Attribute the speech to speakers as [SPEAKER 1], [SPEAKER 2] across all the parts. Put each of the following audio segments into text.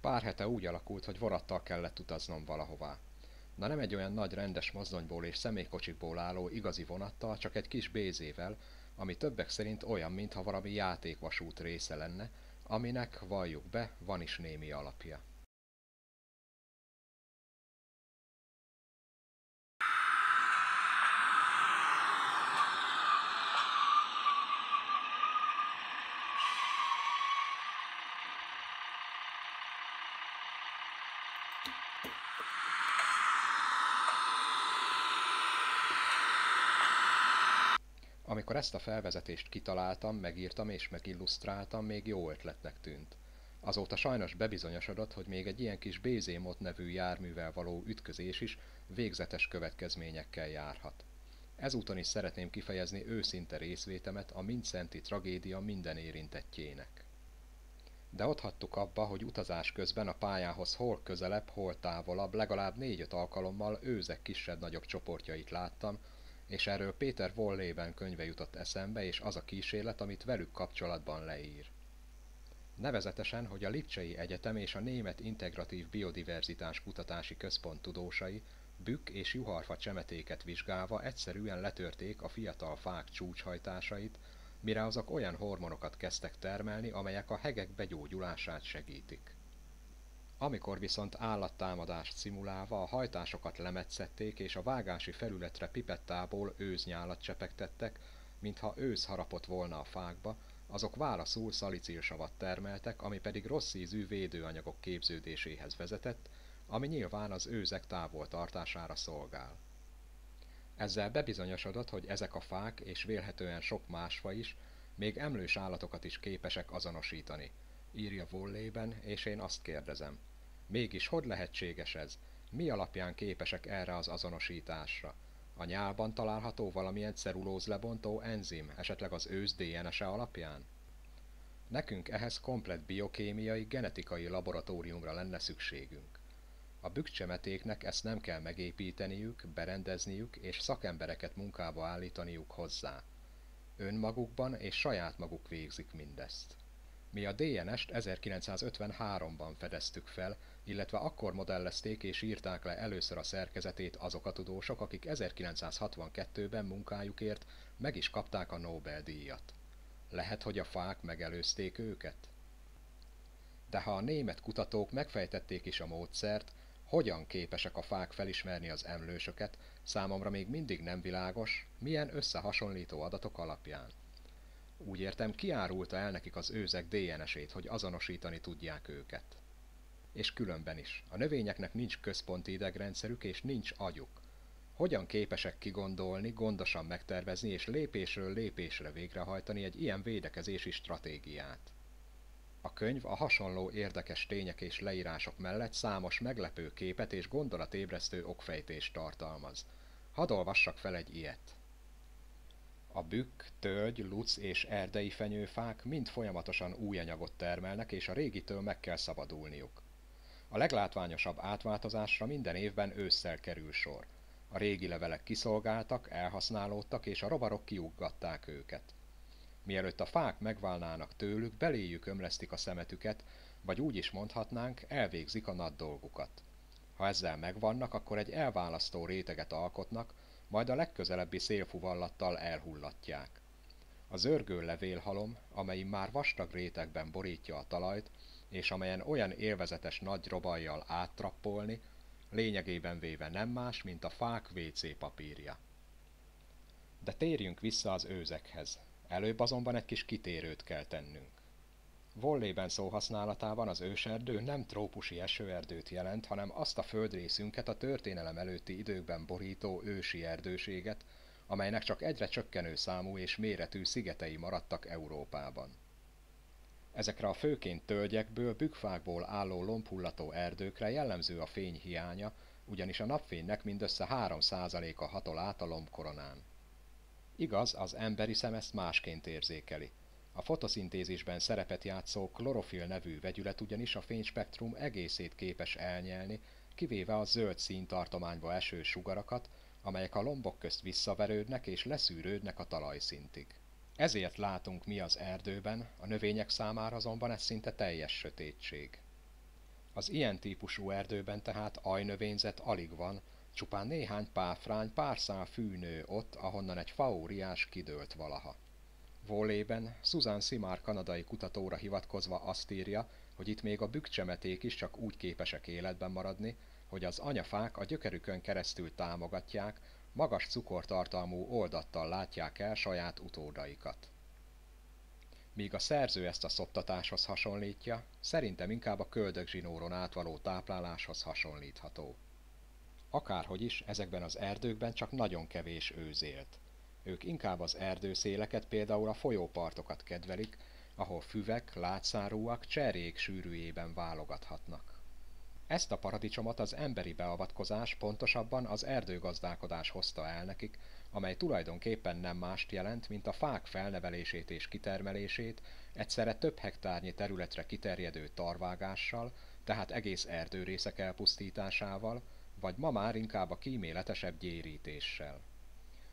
[SPEAKER 1] Pár hete úgy alakult, hogy vonattal kellett utaznom valahová. Na nem egy olyan nagy rendes mozdonyból és személykocsikból álló igazi vonattal, csak egy kis bézével, ami többek szerint olyan, mintha valami játékvasút része lenne, aminek, valljuk be, van is némi alapja. Amikor ezt a felvezetést kitaláltam, megírtam és megillusztráltam, még jó ötletnek tűnt. Azóta sajnos bebizonyosodott, hogy még egy ilyen kis Bézémot nevű járművel való ütközés is végzetes következményekkel járhat. Ezúton is szeretném kifejezni őszinte részvétemet a Mincenti tragédia minden érintettjének. De ott hagytuk abba, hogy utazás közben a pályához hol közelebb, hol távolabb, legalább négy-öt alkalommal őzek kisebb-nagyobb csoportjait láttam, és erről Péter Vollében könyve jutott eszembe, és az a kísérlet, amit velük kapcsolatban leír. Nevezetesen, hogy a Lipcsei Egyetem és a Német Integratív Biodiverzitás Kutatási Központ tudósai bükk és juharfa csemetéket vizsgálva egyszerűen letörték a fiatal fák csúcshajtásait, mire azok olyan hormonokat kezdtek termelni, amelyek a hegek begyógyulását segítik. Amikor viszont állattámadást szimulálva a hajtásokat lemetszették és a vágási felületre pipettából őznyálat csepegtettek, mintha ősz harapott volna a fákba, azok válaszul szalicilsavat termeltek, ami pedig rossz ízű védőanyagok képződéséhez vezetett, ami nyilván az őzek távol tartására szolgál. Ezzel bebizonyosodott, hogy ezek a fák és vélhetően sok más fa is még emlős állatokat is képesek azonosítani, írja Vollében, és én azt kérdezem. Mégis hogy lehetséges ez? Mi alapján képesek erre az azonosításra? A nyálban található valamilyen lebontó enzim, esetleg az ősz DNS-e alapján? Nekünk ehhez komplet biokémiai, genetikai laboratóriumra lenne szükségünk. A bükkcsemetéknek ezt nem kell megépíteniük, berendezniük és szakembereket munkába állítaniuk hozzá. Önmagukban és saját maguk végzik mindezt. Mi a DNS-t 1953-ban fedeztük fel, illetve akkor modellezték és írták le először a szerkezetét azok a tudósok, akik 1962-ben munkájukért meg is kapták a Nobel-díjat. Lehet, hogy a fák megelőzték őket? De ha a német kutatók megfejtették is a módszert, hogyan képesek a fák felismerni az emlősöket, számomra még mindig nem világos, milyen összehasonlító adatok alapján. Úgy értem, kiárulta el nekik az őzek DNS-ét, hogy azonosítani tudják őket. És különben is. A növényeknek nincs központi idegrendszerük és nincs agyuk. Hogyan képesek kigondolni, gondosan megtervezni és lépésről lépésre végrehajtani egy ilyen védekezési stratégiát? A könyv a hasonló érdekes tények és leírások mellett számos meglepő képet és gondolatébresztő okfejtést tartalmaz. Hadd olvassak fel egy ilyet. A bükk, tölgy, luc és erdei fenyőfák mind folyamatosan új anyagot termelnek, és a régitől meg kell szabadulniuk. A leglátványosabb átváltozásra minden évben ősszel kerül sor. A régi levelek kiszolgáltak, elhasználódtak, és a rovarok kiuggatták őket. Mielőtt a fák megválnának tőlük, beléjük ömlesztik a szemetüket, vagy úgy is mondhatnánk, elvégzik a nagy dolgukat. Ha ezzel megvannak, akkor egy elválasztó réteget alkotnak, majd a legközelebbi szélfuvallattal elhullatják. A zörgő levélhalom, amely már vastag rétegben borítja a talajt, és amelyen olyan élvezetes nagy robajjal áttrappolni, lényegében véve nem más, mint a fák WC papírja. De térjünk vissza az őzekhez. Előbb azonban egy kis kitérőt kell tennünk. Vollében szó használatában az őserdő nem trópusi esőerdőt jelent, hanem azt a földrészünket a történelem előtti időkben borító ősi erdőséget, amelynek csak egyre csökkenő számú és méretű szigetei maradtak Európában. Ezekre a főként tölgyekből, bükfákból álló lombhullató erdőkre jellemző a fény hiánya, ugyanis a napfénynek mindössze 3%-a hatol át a lombkoronán. Igaz, az emberi szem ezt másként érzékeli – a fotoszintézisben szerepet játszó klorofil nevű vegyület ugyanis a fényspektrum egészét képes elnyelni, kivéve a zöld színtartományba eső sugarakat, amelyek a lombok közt visszaverődnek és leszűrődnek a talajszintig. Ezért látunk mi az erdőben, a növények számára azonban ez szinte teljes sötétség. Az ilyen típusú erdőben tehát ajnövényzet alig van, csupán néhány páfrány, pár szál fűnő ott, ahonnan egy faóriás kidőlt valaha. Volében Susan Simard kanadai kutatóra hivatkozva azt írja, hogy itt még a bükcsemeték is csak úgy képesek életben maradni, hogy az anyafák a gyökerükön keresztül támogatják, magas cukortartalmú oldattal látják el saját utódaikat. Míg a szerző ezt a szoptatáshoz hasonlítja, szerintem inkább a köldögzsinóron átvaló tápláláshoz hasonlítható. Akárhogy is, ezekben az erdőkben csak nagyon kevés őz élt. Ők inkább az erdőszéleket, például a folyópartokat kedvelik, ahol füvek, látszárúak cserék sűrűjében válogathatnak. Ezt a paradicsomot az emberi beavatkozás, pontosabban az erdőgazdálkodás hozta el nekik, amely tulajdonképpen nem mást jelent, mint a fák felnevelését és kitermelését, egyszerre több hektárnyi területre kiterjedő tarvágással, tehát egész erdőrészek elpusztításával, vagy ma már inkább a kíméletesebb gyérítéssel.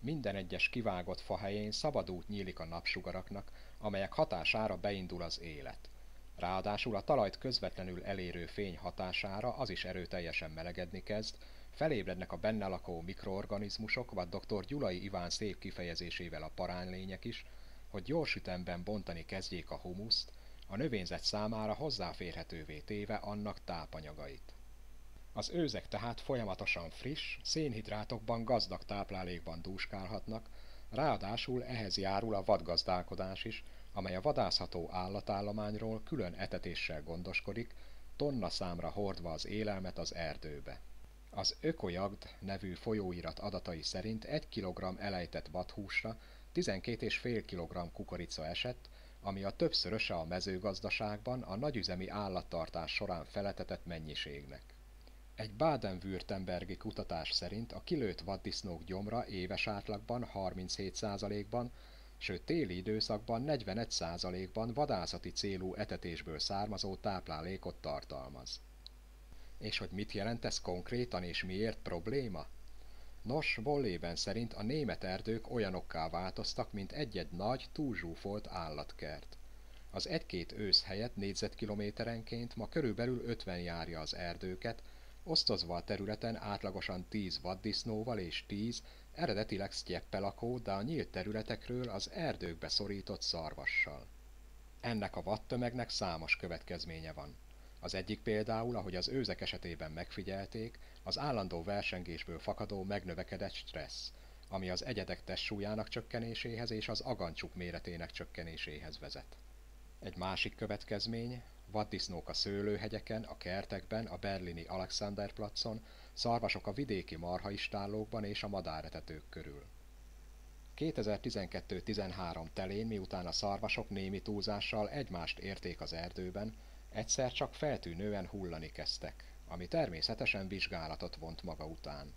[SPEAKER 1] Minden egyes kivágott fa helyén szabad út nyílik a napsugaraknak, amelyek hatására beindul az élet – Ráadásul a talajt közvetlenül elérő fény hatására az is erőteljesen melegedni kezd, felébrednek a benne lakó mikroorganizmusok, vagy dr. Gyulai Iván szép kifejezésével a paránylények is, hogy gyors ütemben bontani kezdjék a humuszt, a növényzet számára hozzáférhetővé téve annak tápanyagait. Az őzek tehát folyamatosan friss, szénhidrátokban gazdag táplálékban dúskálhatnak, ráadásul ehhez járul a vadgazdálkodás is, amely a vadászható állatállományról külön etetéssel gondoskodik, tonna számra hordva az élelmet az erdőbe. Az Ökojagd nevű folyóirat adatai szerint 1 kg elejtett vadhúsra 12,5 kg kukorica esett, ami a többszöröse a mezőgazdaságban a nagyüzemi állattartás során feletetett mennyiségnek. Egy Baden-Württembergi kutatás szerint a kilőtt vaddisznók gyomra éves átlagban 37%-ban sőt téli időszakban 41%-ban vadászati célú etetésből származó táplálékot tartalmaz. És hogy mit jelent ez konkrétan és miért probléma? Nos, Bollében szerint a német erdők olyanokká változtak, mint egy-egy nagy, túlzsúfolt állatkert. Az egy-két ősz helyett négyzetkilométerenként ma körülbelül 50 járja az erdőket, osztozva a területen átlagosan 10 vaddisznóval és 10 eredetileg sztyeppelakó, de a nyílt területekről az erdőkbe szorított szarvassal. Ennek a vadtömegnek számos következménye van. Az egyik például, ahogy az őzek esetében megfigyelték, az állandó versengésből fakadó megnövekedett stressz, ami az egyedek testsúlyának csökkenéséhez és az agancsuk méretének csökkenéséhez vezet. Egy másik következmény, vaddisznók a szőlőhegyeken, a kertekben, a berlini Alexanderplatzon, szarvasok a vidéki marhaistállókban és a madáretetők körül. 2012-13 telén, miután a szarvasok némi túlzással egymást érték az erdőben, egyszer csak feltűnően hullani kezdtek, ami természetesen vizsgálatot vont maga után.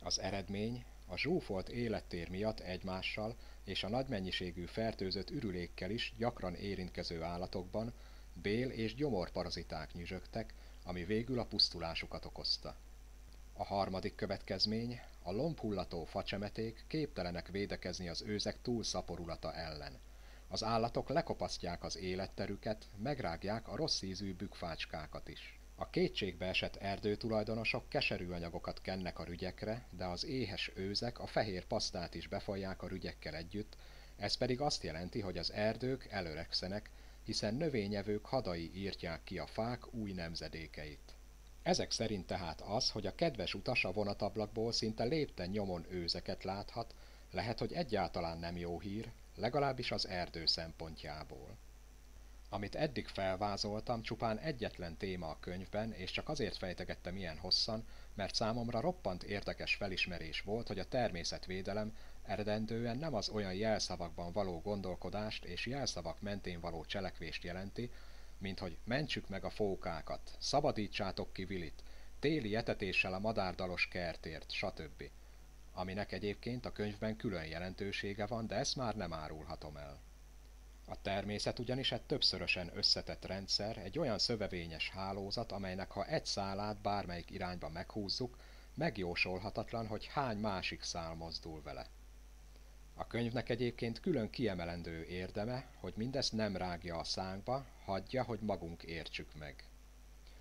[SPEAKER 1] Az eredmény a zsúfolt élettér miatt egymással és a nagy mennyiségű fertőzött ürülékkel is gyakran érintkező állatokban bél- és gyomorparaziták nyüzsögtek, ami végül a pusztulásukat okozta. A harmadik következmény, a lombhullató facsemeték képtelenek védekezni az őzek túlszaporulata ellen. Az állatok lekopasztják az életterüket, megrágják a rossz ízű bükfácskákat is. A kétségbe esett erdőtulajdonosok keserű anyagokat kennek a rügyekre, de az éhes őzek a fehér pasztát is befolyják a rügyekkel együtt, ez pedig azt jelenti, hogy az erdők előregszenek, hiszen növényevők hadai írtják ki a fák új nemzedékeit. Ezek szerint tehát az, hogy a kedves utas a vonatablakból szinte lépten nyomon őzeket láthat, lehet, hogy egyáltalán nem jó hír, legalábbis az erdő szempontjából. Amit eddig felvázoltam, csupán egyetlen téma a könyvben, és csak azért fejtegettem ilyen hosszan, mert számomra roppant érdekes felismerés volt, hogy a természetvédelem eredendően nem az olyan jelszavakban való gondolkodást és jelszavak mentén való cselekvést jelenti, mint hogy mentsük meg a fókákat, szabadítsátok ki Vilit, téli etetéssel a madárdalos kertért, stb. Aminek egyébként a könyvben külön jelentősége van, de ezt már nem árulhatom el. A természet ugyanis egy többszörösen összetett rendszer, egy olyan szövevényes hálózat, amelynek ha egy szálát bármelyik irányba meghúzzuk, megjósolhatatlan, hogy hány másik szál mozdul vele. A könyvnek egyébként külön kiemelendő érdeme, hogy mindezt nem rágja a szánkba, hagyja, hogy magunk értsük meg.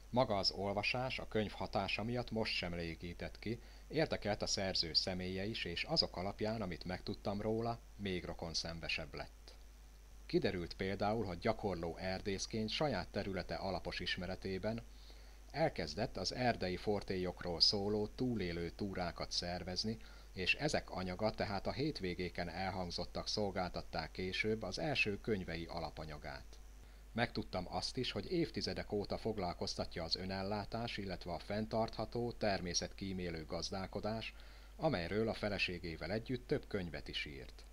[SPEAKER 1] Maga az olvasás a könyv hatása miatt most sem légített ki, érdekelt a szerző személye is, és azok alapján, amit megtudtam róla, még rokon szembesebb lett. Kiderült például, hogy gyakorló erdészként saját területe alapos ismeretében elkezdett az erdei fortélyokról szóló túlélő túrákat szervezni, és ezek anyaga tehát a hétvégéken elhangzottak szolgáltatták később az első könyvei alapanyagát. Megtudtam azt is, hogy évtizedek óta foglalkoztatja az önellátás, illetve a fenntartható, természetkímélő gazdálkodás, amelyről a feleségével együtt több könyvet is írt.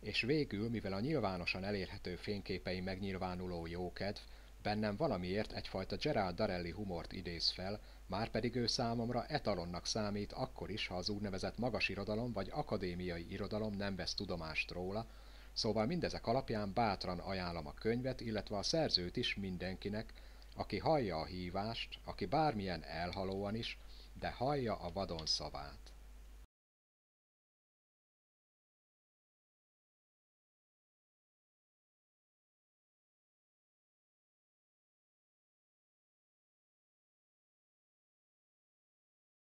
[SPEAKER 1] És végül, mivel a nyilvánosan elérhető fényképei megnyilvánuló jókedv, bennem valamiért egyfajta Gerald Darelli humort idéz fel, már pedig ő számomra etalonnak számít akkor is, ha az úgynevezett magas irodalom vagy akadémiai irodalom nem vesz tudomást róla, Szóval mindezek alapján bátran ajánlom a könyvet, illetve a szerzőt is mindenkinek, aki hallja a hívást, aki bármilyen elhalóan is, de hallja a vadon szavát.